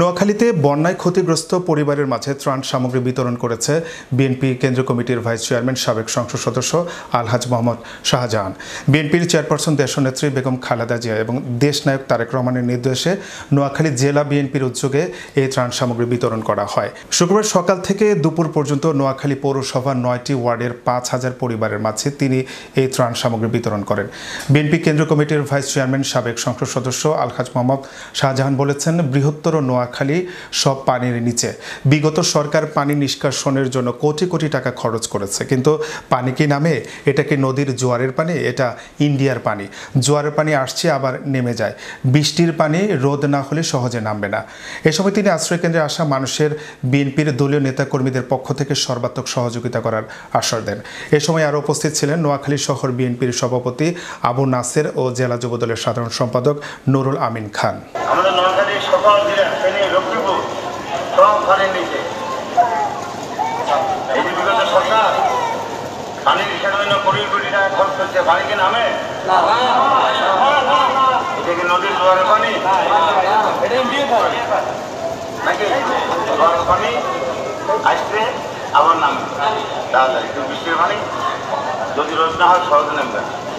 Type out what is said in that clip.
নোয়াখালীতে বন্যায় ক্ষতিগ্রস্ত পরিবারের মাঝে ত্রাণ সামগ্রী বিতরণ করেছে বিএনপি কেন্দ্রীয় কমিটির ভাইস চেয়ারম্যান, সাবেক সংসদ সদস্য আলহাজ মোহাম্মদ শাহজাহান। বিএনপির চেয়ারপারসন দেশনেত্রী বেগম খালেদা জিয়া এবং দেশনায়ক তারেক রহমানের নির্দেশে নোয়াখালী জেলা বিএনপির উদ্যোগে এই ত্রাণ সামগ্রী বিতরণ করা হয়। শুক্রবার সকাল থেকে দুপুর পর্যন্ত নোয়াখালী পৌরসভার নয়টি ওয়ার্ডের পাঁচ হাজার পরিবারের মাঝে তিনি এই ত্রাণ সামগ্রী বিতরণ করেন। বিএনপি কেন্দ্রীয় কমিটির ভাইস চেয়ারম্যান, সাবেক সংসদ সদস্য আলহাজ মোহাম্মদ শাহজাহান বলেছেন, বৃহত্তর নোয়াখালী সব পানির নিচে। বিগত সরকার পানি নিষ্কাশনের জন্য কোটি কোটি টাকা খরচ করেছে। কিন্তু পানি কি নামে? এটা কি নদীর জোয়ারের পানি? এটা ইন্ডিয়ার পানি। জোয়ারের পানি আসছে, আবার নেমে যায়। বৃষ্টির পানি রোদ না হলে সহজে নামবে না। এ সময় তিনি আশ্রয় কেন্দ্রে আসা মানুষের বিএনপির দলীয় নেতাকর্মীদের পক্ষ থেকে সর্বাত্মক সহযোগিতা করার আশ্বাস দেন। এ সময় আরও উপস্থিত ছিলেন নোয়াখালী শহর বিএনপির সভাপতি আবু নাসের ও জেলা যুবদলের সাধারণ সম্পাদক নুরুল আমিন খান। আমাদের জেলা ফেনী লক্ষ্মীপুর সব পানির নিচে। এই যে বিগত সরকার পানির জন্য কোটি কোটি টাকা খরচ করছে পানি নামে? এটা নদীর জোয়ারের পানি। নাকি? জোয়ারের পানি আসছে আবার নামে তাড়াতাড়ি কিন্তু বৃষ্টির পানি, যদি না হয়, সহজে নামবে।